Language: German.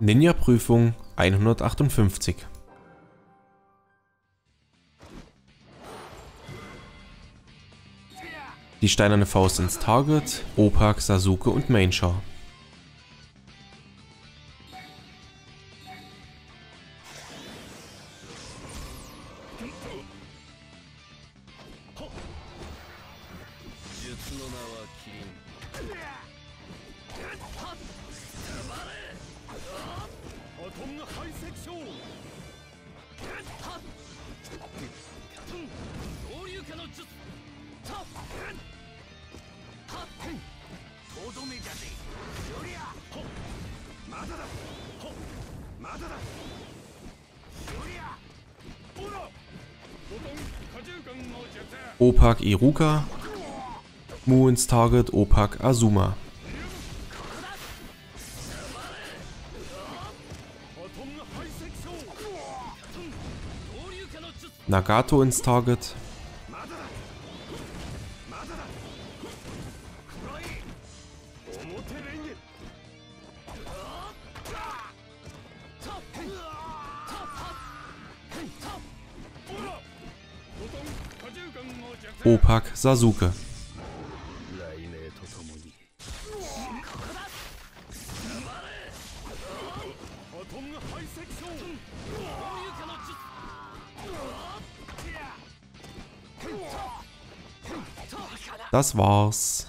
Ninja Prüfung 158 Die steinerne Faust ins Target, Opak, Sasuke und Mainshaw. Jutsu no Opak Iruka, Mu ins Target Opak Azuma. Nagato ins Target, Opak Sasuke. Das war's.